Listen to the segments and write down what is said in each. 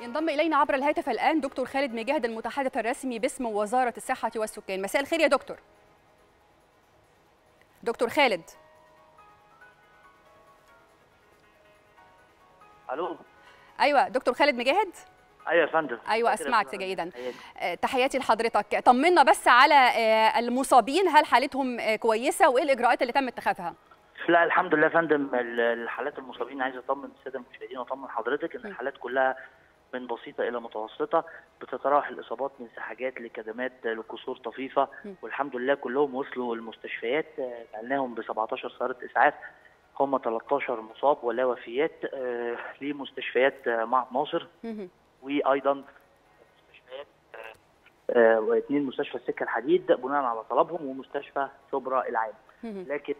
ينضم إلينا عبر الهاتف الآن دكتور خالد مجاهد المتحدث الرسمي باسم وزارة الصحة والسكان. مساء الخير يا دكتور. دكتور خالد. ألو. أيوه دكتور خالد مجاهد؟ أيوه يا فندم. أيوه أسمعك جيدا. آه، تحياتي لحضرتك. طمنا بس على آه، المصابين. هل حالتهم آه، كويسة؟ وإيه الإجراءات اللي تم اتخاذها؟ لا الحمد لله يا فندم. ال- الحالات المصابين عايز أطمن السادة المشاهدين وأطمن حضرتك إن الحالات كلها من بسيطة إلى متوسطة بتتراوح الإصابات من سحاجات لكدمات لكسور طفيفة والحمد لله كلهم وصلوا المستشفيات آه، نقلناهم ب 17 سياره إسعاف هم 13 مصاب ولا وفيات آه، لمستشفيات آه، معهد ناصر. وأيضا مستشفيات واثنين مستشفى السكة الحديد بناء على طلبهم ومستشفى شبرا العام. لكن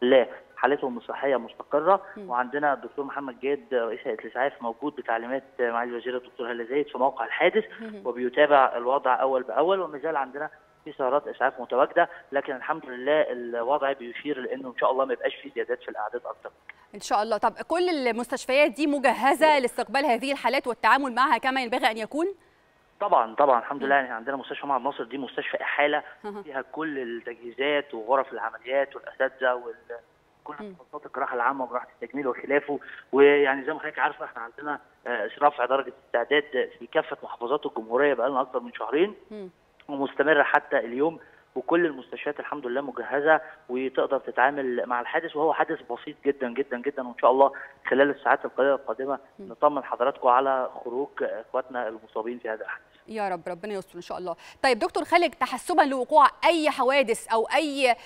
لا حالتهم الصحيه مستقرة. مم. وعندنا الدكتور محمد جاد رئيس هيئة الإسعاف موجود بتعليمات معالي الوزير الدكتور هلا زايد في موقع الحادث. وبيتابع الوضع أول بأول. وما زال عندنا في سيارات إسعاف متواجدة لكن الحمد لله الوضع بيشير لأنه إن شاء الله ما يبقاش في زيادات في الأعداد أكتر. إن شاء الله. طب كل المستشفيات دي مجهزة لاستقبال هذه الحالات والتعامل معها كما ينبغي أن يكون؟ طبعا طبعا الحمد لله يعني عندنا مستشفى معهد ناصر دي مستشفى إحالة. فيها كل التجهيزات وغرف العمليات والأساتذة وال كل. تخصصات الجراحة العامة وجراحة التجميل وخلافه ويعني زي ما حضرتك عارفة إحنا عندنا آه، رفع درجة استعداد في كافة محافظات الجمهورية بقالنا أكثر من شهرين. ومستمرة حتى اليوم وكل المستشفيات الحمد لله مجهزة وتقدر تتعامل مع الحادث وهو حادث بسيط جدا جدا جدا وإن شاء الله خلال الساعات القليلة القادمة. نطمن حضراتكم على خروج إخواتنا المصابين في هذا الحادث. يا رب ربنا يستر إن شاء الله. طيب دكتور خالد تحسبا لوقوع أي حوادث أو أي آه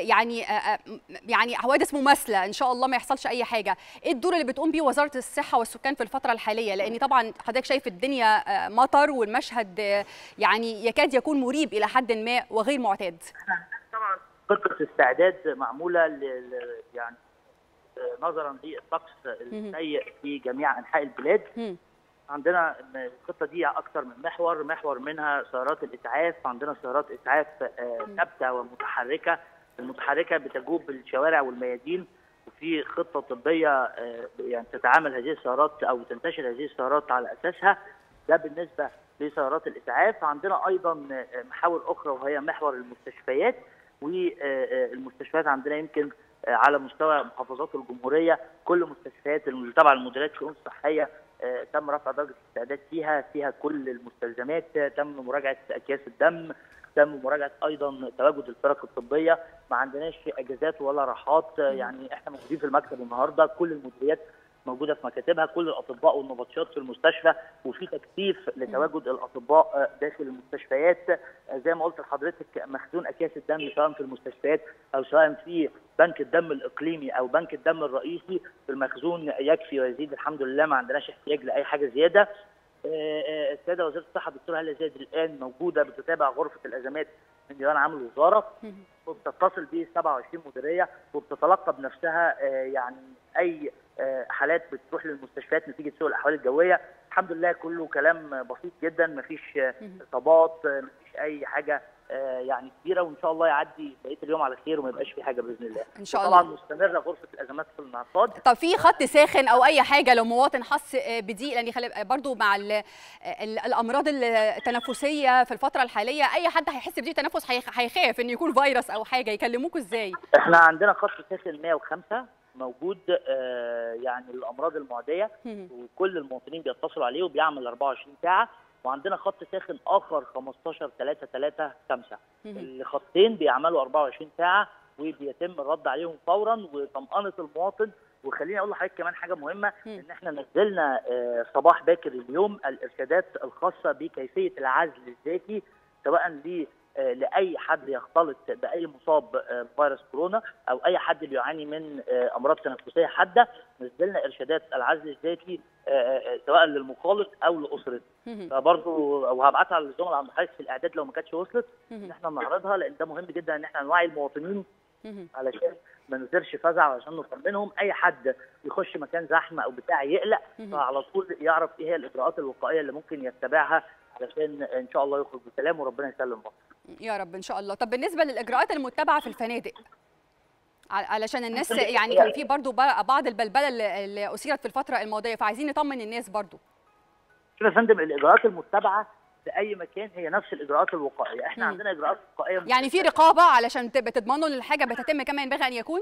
يعني آه آه، يعني حوادث مماثلة إن شاء الله ما يحصلش أي حاجة إيه الدور اللي بتقوم بيه وزارة الصحة والسكان في الفترة الحالية؟ لأن طبعا حضرتك شايف الدنيا آه مطر والمشهد يعني يكاد يكون مريب إلى حد ما وغير معتاد. طبعا خطة استعداد معمولة يعني نظرا للطقس السيء في جميع أنحاء البلاد. عندنا الخطة دي أكثر من محور محور منها سيارات الاسعاف عندنا سيارات اسعاف آه، ثابتة ومتحركة. المتحركة بتجوب الشوارع والميادين. وفي خطة طبية آه، يعني تتعامل هذه السيارات أو تنتشر هذه السيارات على أساسها. ده بالنسبة لسيارات الاسعاف عندنا أيضا آه، محاور أخرى وهي محور المستشفيات. والمستشفيات عندنا يمكن على مستوى محافظات الجمهورية. كل مستشفيات تبع المديريات الشؤون الصحية تم رفع درجة الاستعداد فيها فيها كل المستلزمات آه، تم مراجعة أكياس الدم تم مراجعة أيضا تواجد الفرق الطبية. ما عندناش أجازات ولا راحات آه، يعني إحنا موجودين في المكتب النهارده. كل المديريات موجودة في مكاتبها كل الأطباء والنبطشات في المستشفى وفي تكثيف لتواجد الأطباء داخل المستشفيات. زي ما قلت لحضرتك مخزون أكياس الدم سواء في المستشفيات أو سواء في بنك الدم الإقليمي أو بنك الدم الرئيسي المخزون يكفي ويزيد. الحمد لله ما عندناش احتياج لأي حاجة زيادة. آه، آه، السيده وزيره الصحة الدكتورة هالة زايد الآن موجودة بتتابع غرفة الأزمات من ديوان عام الوزارة. وبتتصل ب 27 مديرية وبتتلقى بنفسها آه، يعني أي حالات بتروح للمستشفيات نتيجة سوء الأحوال الجوية. الحمد لله كله كلام بسيط جدا. مفيش آه،. اصابات آه، مفيش أي حاجة آه، يعني كبيرة. وإن شاء الله يعدي بقية اليوم على خير وما يبقاش في حاجة بإذن الله. إن شاء طبعا الله. مستمرة غرفة الأزمات في المنصات. طب في خط ساخن أو أي حاجة لو مواطن حس بضيق لأن خلي برضو مع ال ال الأمراض التنفسية في الفترة الحالية أي حد هيحس بضيق تنفس هيخ- هيخاف إن يكون فيروس أو حاجة. يكلموكوا إزاي؟ إحنا عندنا خط ساخن 105 موجود آه، يعني الأمراض المعدية. وكل المواطنين بيتصلوا عليه وبيعمل 24 ساعة وعندنا خط ساخن آخر 15 3 3 5 مم. الخطين بيعملوا 24 ساعة وبيتم الرد عليهم فورا وطمأنة المواطن وخليني أقول لحضرتك كمان حاجة مهمة. إن إحنا نزلنا آه، صباح باكر اليوم الإرشادات الخاصة بكيفية العزل الذاتي سواء لأي حد يختلط بأي مصاب آه، بفيروس كورونا أو أي حد بيعاني من آه، أمراض تنفسية حادة نزلنا إرشادات العزل الذاتي آه، آه، سواء للمخالط أو لاسرته. فبرضه وهبعتها للزملاء عند حضرتك في الإعداد لو ما كانتش وصلت إن. إحنا نعرضها لأن ده مهم جدا إن إحنا نوعي المواطنين. علشان ما نثيرش فزع علشان نطمنهم أي حد يخش مكان زحمة أو بتاع يقلق. فعلى طول يعرف إيه هي الإجراءات الوقائية اللي ممكن يتبعها علشان إن شاء الله يخرج بسلام وربنا يسلم مصر. يا رب إن شاء الله طب بالنسبة للإجراءات المتبعة في الفنادق علشان الناس يعني كان في برضو بعض البلبلة اللي أثيرت في الفترة الماضية فعايزين نطمن الناس برضو شوف يا فندم الإجراءات المتبعة في أي مكان هي نفس الإجراءات الوقائية إحنا. عندنا إجراءات وقائية يعني في رقابة علشان تضمنوا إن الحاجة بتتم كما ينبغي أن يكون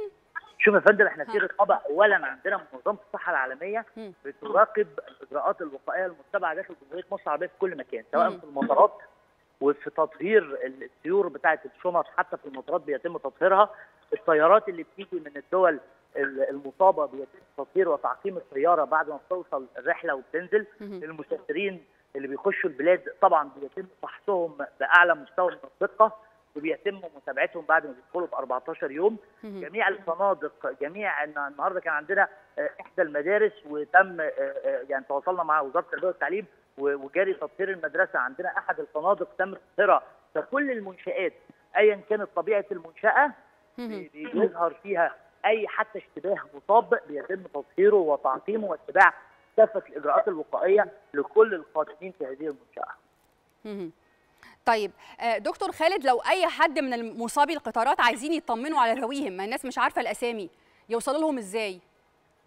شوف يا فندم إحنا في. رقابة اولا عندنا منظمة الصحة العالمية. بتراقب الإجراءات الوقائية المتبعة داخل جمهورية مصر العربية في كل مكان سواء. في المطارات وفي تطهير السيور بتاعه الشنط حتى في المطارات بيتم تطهيرها الطيارات اللي بتيجي من الدول ال- المصابة بيتم تطهير وتعقيم الطيارة بعد ما بتوصل الرحلة وبتنزل. المسافرين اللي بيخشوا البلاد طبعا بيتم فحصهم بأعلى مستوى من الدقة وبيتم متابعتهم بعد ما بيدخلوا ب 14 يوم. جميع الفنادق جميع النهارده كان عندنا إحدى المدارس وتم آه، آه، يعني تواصلنا مع وزارة التربية والتعليم وجاري تطهير المدرسة. عندنا أحد الفنادق تم تطهيرها فكل المنشآت ايا كانت طبيعة المنشأة بيظهر فيها أي حتى اشتباه مصاب بيتم تطهيره وتعقيمه واتباع كافة الإجراءات الوقائية لكل القادمين في هذه المنشأة. طيب آه، دكتور خالد لو أي حد من المصابي القطارات عايزين يطمنوا على ذويهم ما الناس مش عارفة الأسامي يوصلوا لهم إزاي؟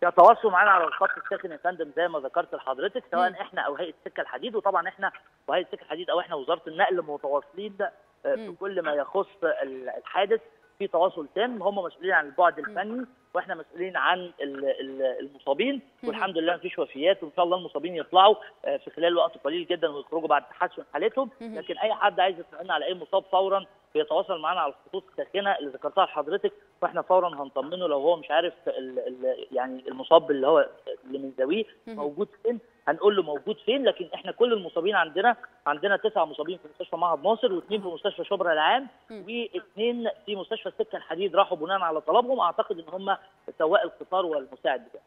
يتواصلوا معانا على الخط الساخن يا فندم زي ما ذكرت لحضرتك سواء. إحنا أو هيئة سكه الحديد وطبعا إحنا وهيئة سكه الحديد أو إحنا وزارة النقل متواصلين آه، في. كل ما يخص ال- الحادث في تواصل تام هم مسؤولين عن البعد الفني وإحنا مسؤولين عن ال- ال- المصابين. والحمد لله مفيش وفيات وإن شاء الله المصابين يطلعوا آه، في خلال وقت قليل جدا ويخرجوا بعد تحسن حالتهم. لكن أي حد عايز يطمئن على أي مصاب فورا بيتواصل معانا على الخطوط الساخنة اللي ذكرتها لحضرتك وإحنا فورا هنطمنه لو هو مش عارف ال ال يعني المصاب اللي هو اللي من ذويه. موجود فين هنقول له موجود فين لكن إحنا كل المصابين عندنا عندنا تسعه مصابين في مستشفى معهد ناصر واثنين في مستشفى شبرا العام. واثنين في مستشفى السكه الحديد راحوا بناء على طلبهم أعتقد إن هم سواق القطار والمساعد بتاعه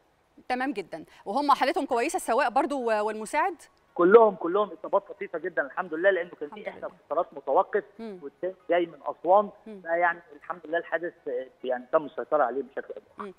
تمام جدا وهم حالتهم كويسة السواق برضو والمساعد كلهم كلهم اصابات بسيطه جدا الحمد لله لأنه كان في احدى. القطارات متوقف مم. والتاني جاي من أسوان. فيعني الحمد لله الحادث يعني تم السيطرة عليه بشكل. مم.